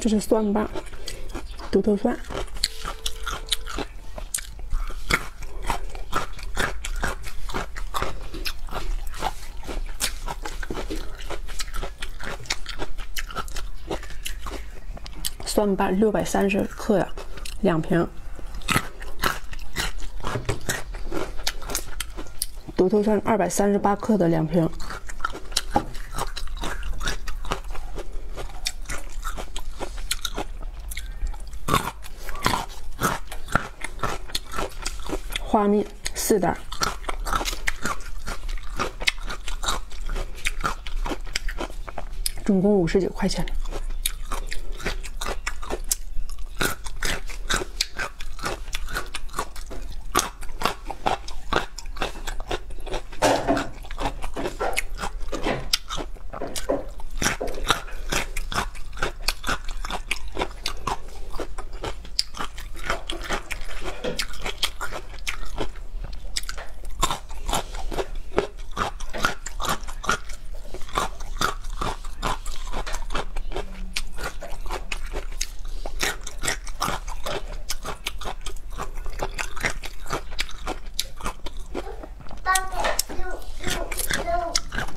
这是蒜瓣，独头蒜。蒜瓣六百三十克呀两瓶，独头蒜二百三十八克的两瓶，花蜜四袋，总共五十九块钱。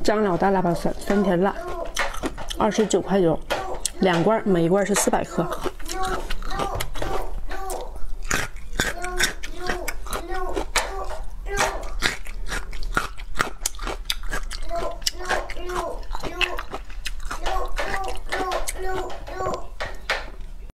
张老大辣白酸酸甜辣，二十九块九，两罐，每一罐是四百克。